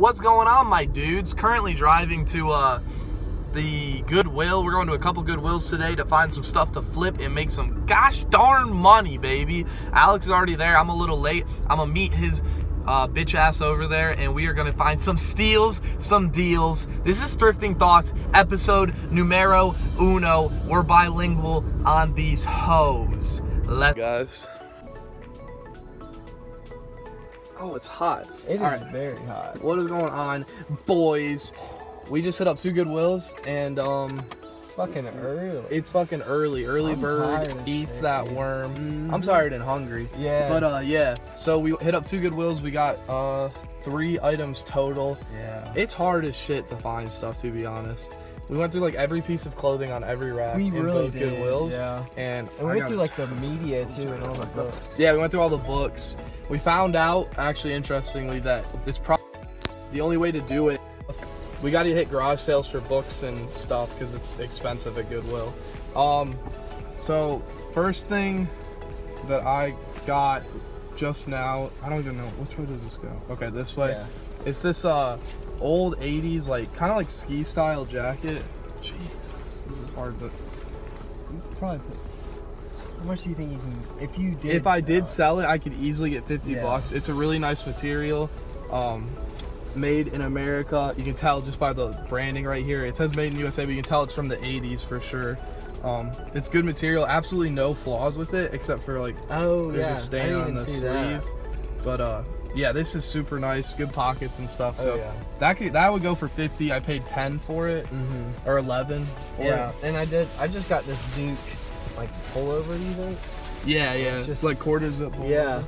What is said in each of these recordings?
What's going on, my dudes? Currently driving to uh, the Goodwill. We're going to a couple Goodwills today to find some stuff to flip and make some gosh darn money, baby. Alex is already there. I'm a little late. I'm gonna meet his uh, bitch ass over there, and we are gonna find some steals, some deals. This is Thrifting Thoughts, episode numero uno. We're bilingual on these hoes. Let's guys. Oh, it's hot. It is right. very hot. What is going on, boys? We just hit up two Goodwills, and um, It's fucking early. it's fucking early. Early I'm bird eats shit, that dude. worm. Mhm. I'm tired and hungry. Yeah. But uh, yeah. So we hit up two Goodwills. We got uh three items total. yeah. It's hard as shit to find stuff, to be honest. We went through like every piece of clothing on every rack We in really both did, Goodwills, yeah. and And we went through like the media too and all the books. Yeah, we went through all the books. We found out, actually, interestingly, that it's probably the only way to do it. We got to hit garage sales for books and stuff because it's expensive at Goodwill. Um, so first thing that I got just now, I don't even know which way does this go. Okay, this way. Yeah. It's this uh old '80s like kind of like ski style jacket. Jesus, this is hard but You could probably put. How much do you think you can? If you did. if I did sell it, I could easily get 50 Yeah. bucks. It's a really nice material. Um, made in America. You can tell just by the branding right here. It says made in USA, but you can tell it's from the 80s for sure. Um, it's good material. Absolutely no flaws with it except for like oh there's yeah, a stain on the sleeve. that. But uh, yeah, this is super nice. Good pockets and stuff. Oh, So yeah. that could that would go for 50. I paid 10 for it Mm-hmm. or 11. For Yeah, It. and I did. I just got this Duke like pullover. Do you think? Yeah, yeah. It's Just like quarter zip. pullover. Yeah.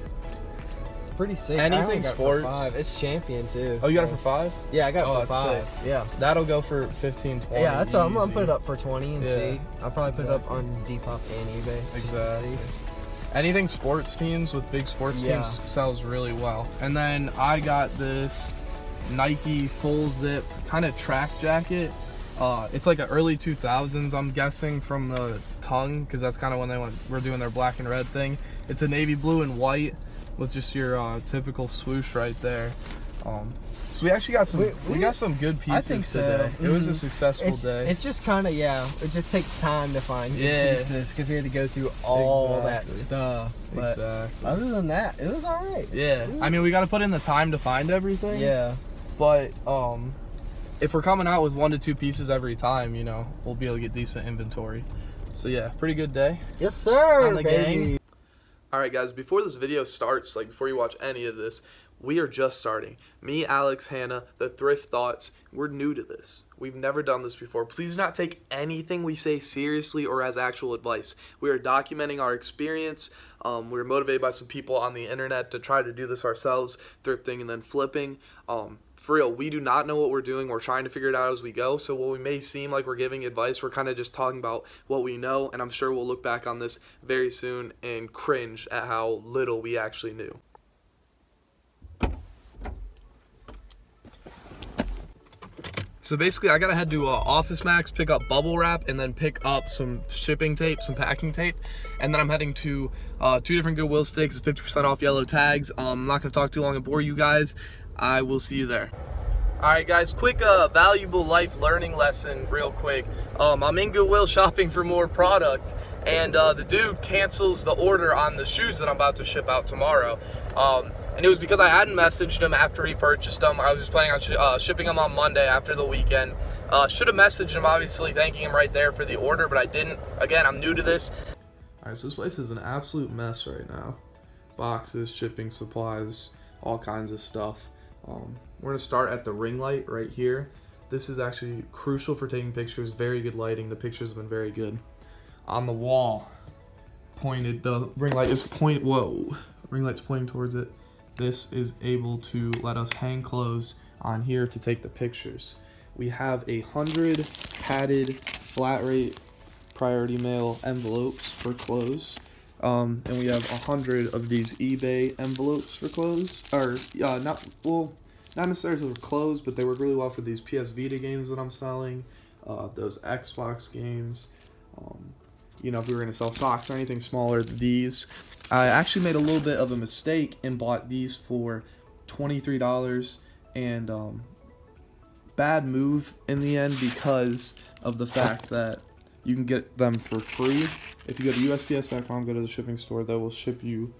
It's pretty sick. Anything it sports? Five. It's champion too. Oh, you got it for five? Yeah, I got it Oh, for five. sick. Yeah. That'll go for 15, 20. Yeah, that's what I'm gonna put it up for 20 and Yeah. see. I'll probably put it up on Depop and eBay. Exactly. Anything sports teams with big sports Yeah. teams sells really well. And then I got this Nike full zip kind of track jacket. Uh, it's like an early 2000s, I'm guessing, from the tongue, because that's kind of when they went, were doing their black and red thing. It's a navy blue and white with just your uh, typical swoosh right there. Um, so we actually got some, We- we, we- got some good I pieces think so. today. It was a Mhm. successful It's, day. it's just kind of yeah. It just takes time to find good Yeah. pieces because we had to go through all that stuff. But exactly. other than that, it was all right. Yeah, I mean, we got to put in the time to find everything. Yeah. but um if we're coming out with one to two pieces every time you know we'll be able to get decent inventory so yeah pretty good day Yes, sir. On the baby. gang. all right guys before this video starts like before you watch any of this we are just starting me alex hannah the thrift thoughts we're new to this we've never done this before please do not take anything we say seriously or as actual advice we are documenting our experience um, we are motivated by some people on the internet to try to do this ourselves thrifting and then flipping um, for real, we do not know what we're doing. We're trying to figure it out as we go. So while we may seem like we're giving advice, we're kind of just talking about what we know. And I'm sure we'll look back on this very soon and cringe at how little we actually knew. So basically, I gotta head to uh, Office Max, pick up bubble wrap, and then pick up some shipping tape, some packing tape, and then I'm heading to uh, two different Goodwill sticks, 50% off yellow tags. Um, I'm not gonna talk too long and bore you guys. I will see you there. All right, guys, quick uh, valuable life learning lesson, real quick. Um, I'm in Goodwill shopping for more product, and uh, the dude cancels the order on the shoes that I'm about to ship out tomorrow. Um, and it was because I hadn't messaged him after he purchased them. I was just planning on sh uh, shipping them on Monday after the weekend. Uh, should have messaged him, obviously, thanking him right there for the order, but I didn't. Again, I'm new to this. All right, so this place is an absolute mess right now. Boxes, shipping supplies, all kinds of stuff. Um, we're gonna start at the ring light right here. This is actually crucial for taking pictures. Very good lighting. The pictures have been very good. On the wall, pointed. The ring light is point. Whoa, ring light's pointing towards it. This is able to let us hang clothes on here to take the pictures. We have a hundred padded flat rate priority mail envelopes for clothes. Um, and we have a hundred of these eBay envelopes for clothes, or uh, not well, not necessarily for clothes, but they work really well for these PS Vita games that I'm selling, uh, those Xbox games. Um, you know, if we were gonna sell socks or anything smaller, these. I actually made a little bit of a mistake and bought these for twenty three dollars and um, bad move in the end because of the fact that you can get them for free. If you go to USPS.com, go to the shipping store, they will ship you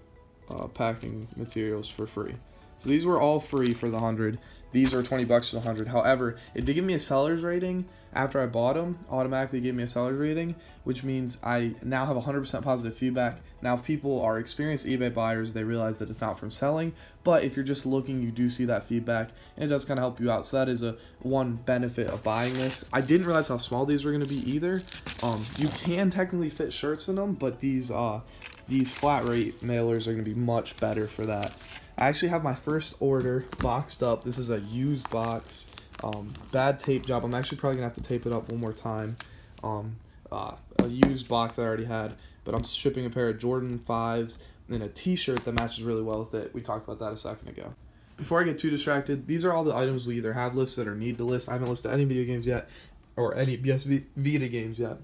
uh, packing materials for free. So these were all free for the 100. These are 20 bucks for the 100. However, it did give me a seller's rating after I bought them. Automatically gave me a seller's rating, which means I now have 100% positive feedback. Now, if people are experienced eBay buyers, they realize that it's not from selling. But if you're just looking, you do see that feedback, and it does kind of help you out. So that is a one benefit of buying this. I didn't realize how small these were going to be either. Um, you can technically fit shirts in them, but these uh, these flat rate mailers are going to be much better for that. I actually have my first order boxed up. This is a used box. Um, bad tape job. I'm actually probably going to have to tape it up one more time. Um, uh, a used box that I already had. But I'm shipping a pair of Jordan 5s and a t-shirt that matches really well with it. We talked about that a second ago. Before I get too distracted, these are all the items we either have listed or need to list. I haven't listed any video games yet or any PS Vita games yet.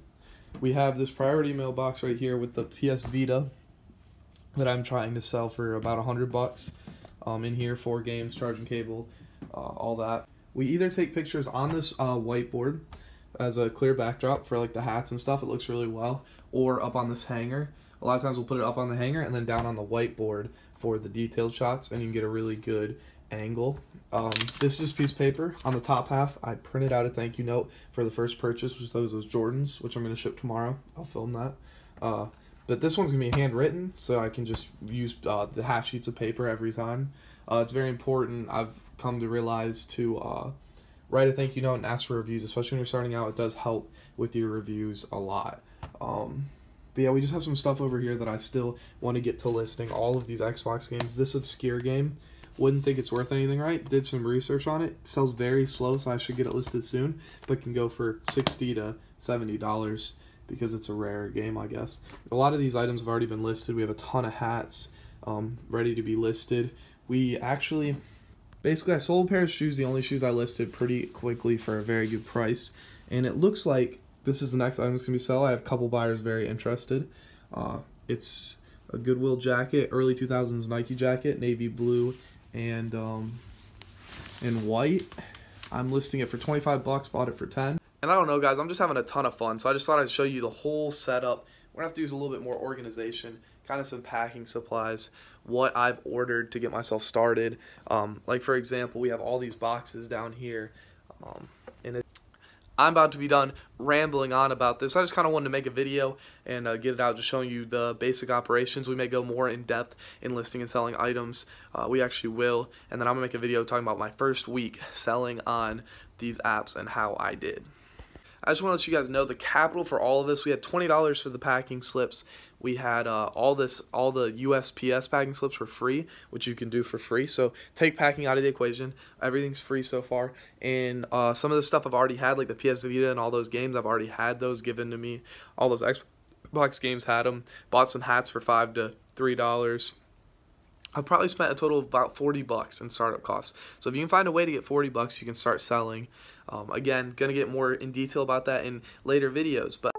We have this priority mailbox right here with the PS Vita that I'm trying to sell for about a hundred bucks. Um, in here, four games, charging cable, uh, all that. We either take pictures on this uh, whiteboard as a clear backdrop for like the hats and stuff. It looks really well, or up on this hanger. A lot of times we'll put it up on the hanger and then down on the whiteboard for the detailed shots, and you can get a really good angle. Um, this is piece of paper. On the top half, I printed out a thank you note for the first purchase, which those those Jordans, which I'm going to ship tomorrow. I'll film that. Uh, but this one's going to be handwritten, so I can just use uh, the half sheets of paper every time. Uh, it's very important, I've come to realize, to uh, write a thank you note and ask for reviews, especially when you're starting out. It does help with your reviews a lot. Um, but yeah, we just have some stuff over here that I still want to get to listing. All of these Xbox games. This obscure game, wouldn't think it's worth anything, right? Did some research on it. it sells very slow, so I should get it listed soon, but can go for 60 to $70 because it's a rare game, I guess. A lot of these items have already been listed. We have a ton of hats um, ready to be listed. We actually, basically, I sold a pair of shoes, the only shoes I listed pretty quickly for a very good price. And it looks like this is the next item that's going to be sell. I have a couple buyers very interested. Uh, it's a Goodwill jacket, early 2000s Nike jacket, navy blue and um, and white. I'm listing it for 25 bucks, bought it for 10. And I don't know, guys, I'm just having a ton of fun. So I just thought I'd show you the whole setup. To have to use a little bit more organization, kind of some packing supplies, what I've ordered to get myself started. Um, like, for example, we have all these boxes down here. Um, and I'm about to be done rambling on about this. I just kind of wanted to make a video and uh, get it out, just showing you the basic operations. We may go more in depth in listing and selling items. Uh, we actually will. And then I'm to make a video talking about my first week selling on these apps and how I did. I just want to let you guys know the capital for all of this. We had $20 for the packing slips. We had uh, all this, all the USPS packing slips for free, which you can do for free. So take packing out of the equation. Everything's free so far. And uh, some of the stuff I've already had, like the PS Vita and all those games, I've already had those given to me. All those Xbox games had them. Bought some hats for five to three dollars. I've probably spent a total of about 40 bucks in startup costs. So if you can find a way to get 40 bucks, you can start selling. Um, again, gonna get more in detail about that in later videos, but.